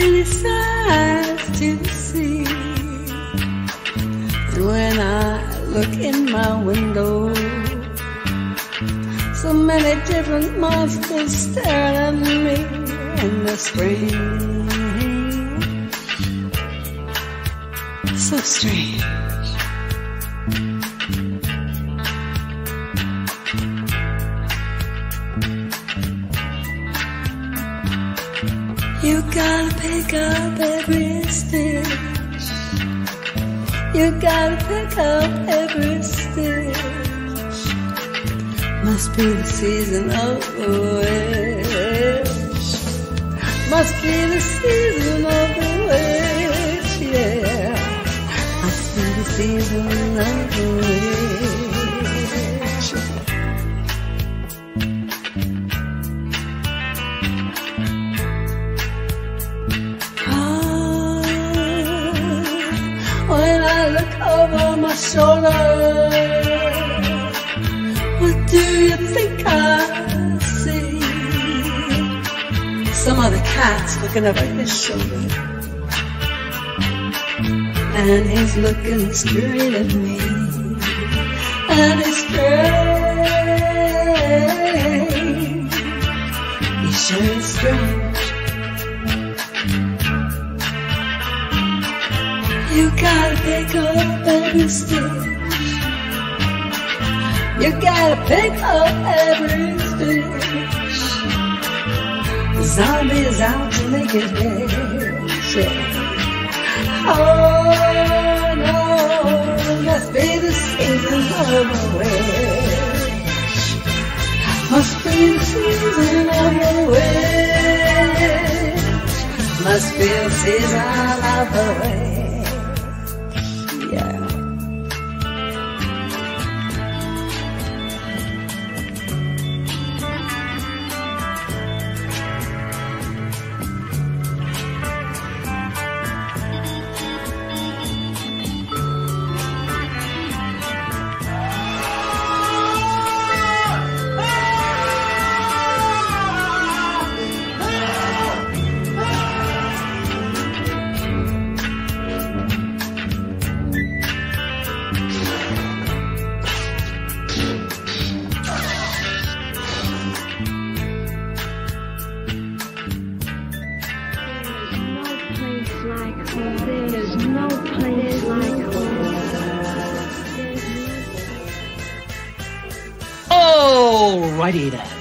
really to see. When I look in my window, so many different monsters staring at me in the spring. So strange. You gotta pick up every stitch. You gotta pick up every stitch. Must be the season of the witch. Must be the season of the my shoulder. What do you think I see? Some other cat's looking over his shoulder. And he's looking straight at me. And he's strange. He sure is You gotta pick up every stitch. You gotta pick up every stitch. The zombie is out to make his way. Oh no, must be the season of the witch. Must be the season of the witch. Must be the season of the witch. There's no place like home. Alrighty then.